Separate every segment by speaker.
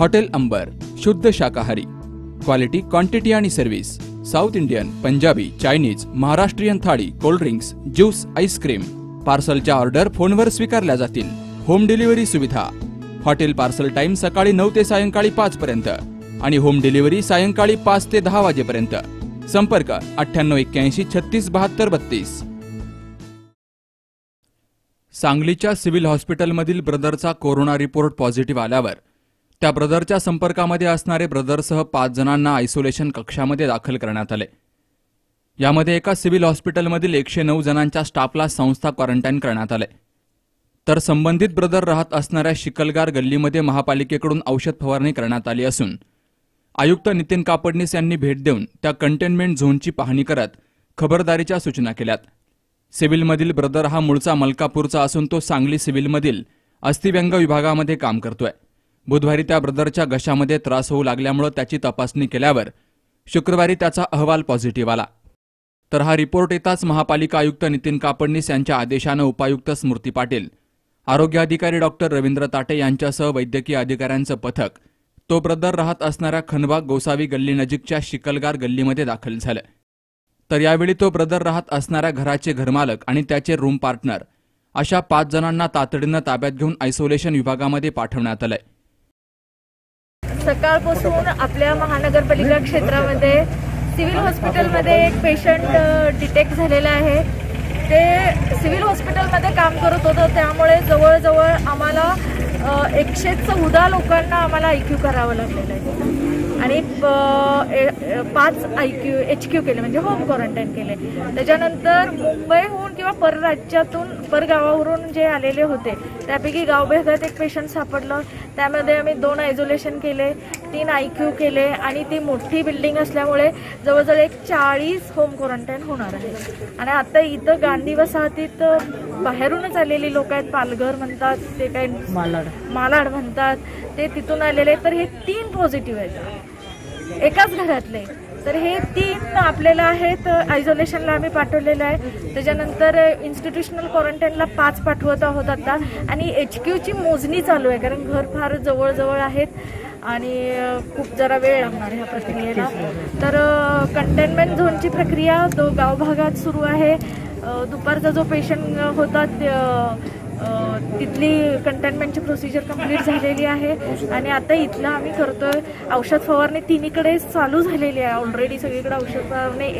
Speaker 1: Hotel Ambar शुद्ध शाकाहारी. Quality quantity आणि service. South Indian Punjabi Chinese Maharashtrian thali cold drinks juice ice cream पार्सलच्या order फोनवर स्वीकारल्या जातील. होम डिलिव्हरी सुविधा. हॉटेल पार्सल टाइम सकाळी नऊ ते सायंकाळी पाच पर्यंत आणि होम डिलिव्हरी सायंकाळी पाच ते दहा वाजेपर्यंत. संपर्क अठ्ठ्याण्णव एक्क्याऐंशी छत्तीस बहात्तर बत्तीस. सांगलीच्या सिव्हिल हॉस्पिटलमधील ब्रदरचा कोरोना रिपोर्ट पॉझिटिव्ह आल्यावर त्या ब्रदरच्या संपर्कामध्ये असणारे ब्रदरसह पाच जणांना आयसोलेशन कक्षामध्ये दाखल करण्यात आले. यामध्ये एका सिव्हिल हॉस्पिटलमधील एकशे नऊ जणांच्या स्टाफला संस्था क्वारंटाईन करण्यात आले. तर संबंधित ब्रदर राहत असणाऱ्या शिकलगार गल्लीमध्ये महापालिकेकडून औषध फवारणी करण्यात आली असून आयुक्त नितीन कापडणीस यांनी भेट देऊन त्या कंटेनमेंट झोनची पाहणी करत खबरदारीच्या सूचना केल्यात. सिव्हिलमधील ब्रदर हा मूळचा मलकापूरचा असून तो सांगली सिव्हिलमधील अस्थिव्यंग विभागामध्ये काम करतोय. बुधवारी त्या ब्रदरच्या घशामध्ये त्रास होऊ लागल्यामुळं त्याची तपासणी केल्यावर शुक्रवारी त्याचा अहवाल पॉझिटिव्ह आला. तर हा रिपोर्ट येताच महापालिका आयुक्त नितीन कापडणीस यांच्या आदेशानं उपायुक्त स्मृती पाटील आरोग्य अधिकारी डॉक्टर रवींद्र ताटे यांच्यासह वैद्यकीय अधिकाऱ्यांचं पथक तो ब्रदर राहत असणाऱ्या खनबाग गोसावी गल्ली नजीकच्या शिकलगार गल्लीमध्ये दाखल झालं. तर यावेळी तो ब्रदर राहत असणाऱ्या घराचे घरमालक आणि त्याचे रूम पार्टनर अशा पाच जणांना तातडीनं ताब्यात घेऊन आयसोलेशन विभागामध्ये पाठवण्यात आलंय.
Speaker 2: सकाळपासून आपल्या महानगरपालिका क्षेत्रामध्ये सिव्हिल हॉस्पिटलमध्ये एक पेशंट डिटेक्ट झालेला आहे. ते सिव्हिल हॉस्पिटलमध्ये काम करत होतं त्यामुळे जवळजवळ आम्हाला एकशे चौदा लोकांना आम्हाला आय क्यू करावं लागलेलं आहे. आणि पाच आय क्यू एच क्यू केले म्हणजे होम क्वारंटाईन केले. त्याच्यानंतर मुंबईहून किंवा परराज्यातून परगावावरून जे आलेले होते त्यापैकी गावभेगात एक पेशंट सापडलं. त्यामध्ये आम्ही दोन आयसोलेशन केले तीन आय क्यू केले आणि ती मोठी बिल्डिंग असल्यामुळे जवळजवळ एक चाळीस होम क्वारंटाईन होणार आहे. आणि आता इथं गांधी वसाहतीत बाहेरूनच आलेली लोक आहेत पालघर म्हणतात ते काय
Speaker 3: मालाड.
Speaker 2: मालाड म्हणतात ते तिथून आलेले तर हे तीन पॉझिटिव्ह आहेत. एकाच घरातले. तर हे तीन आपल्याला आहेत आयसोलेशनला आम्ही पाठवलेलं आहे. त्याच्यानंतर इन्स्टिट्यूशनल क्वारंटाईनला पाच पाठवत आहोत आता. आणि एच क्यूची मोजणी चालू आहे कारण घर फार जवळजवळ आहेत. आणि खूप जरा वेळ लागणार ह्या प्रक्रियेला. तर कंटेनमेंट झोनची प्रक्रिया तो गावभागात सुरू आहे. दुपारचा जो पेशंट होता तिथली कंटेनमेंटची प्रोसिजर कंप्लीट झालेली आहे. आणि आता इथलं आम्ही करतोय औषध फवारणी. तिन्हीकडे चालू झालेली आहे ऑलरेडी सगळीकडे औषध फवारणी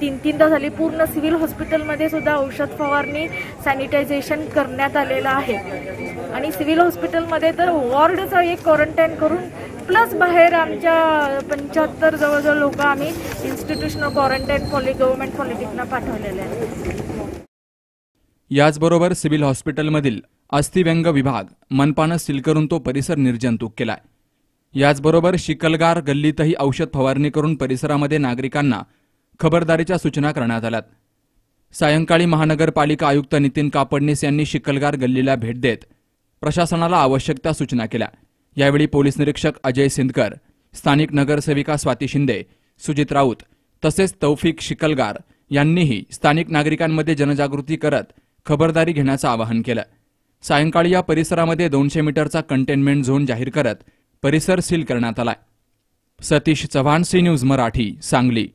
Speaker 2: तीन तीनदा झाली. पूर्ण सिव्हिल हॉस्पिटलमध्ये सुद्धा औषध फवारणी सॅनिटायझेशन करण्यात आलेलं आहे. आणि सिव्हिल हॉस्पिटलमध्ये तर वॉर्डचं एक क्वारंटाईन करून प्लस बाहेर आमच्या पंच्याहत्तर जवळजवळ लोक आम्ही इन्स्टिट्यूशनल क्वारंटाईन कॉलेज गव्हर्नमेंट पॉलिटिकना पाठवलेले आहेत.
Speaker 1: याचबरोबर सिव्हिल हॉस्पिटलमधील अस्थिव्यंग विभाग मनपानं सील करून तो परिसर निर्जंतुक केलाय. याचबरोबर शिकलगार गल्लीतही औषध फवारणी करून परिसरामध्ये नागरिकांना खबरदारीच्या सूचना करण्यात आल्यात. सायंकाळी महानगरपालिका आयुक्त नितीन कापडणीस यांनी शिकलगार गल्लीला भेट देत प्रशासनाला आवश्यक त्या सूचना केल्या. यावेळी पोलीस निरीक्षक अजय सिंदकर स्थानिक नगरसेविका स्वाती शिंदे सुजित राऊत तसेच तौफिक शिकलगार यांनीही स्थानिक नागरिकांमध्ये जनजागृती करत खबरदारी घेण्याचं आवाहन केलं. सायंकाळी या परिसरामध्ये दोनशे मीटरचा कंटेनमेंट झोन जाहीर करत परिसर सील करण्यात आलाय. Satish Chavan C News Marathi Sangli.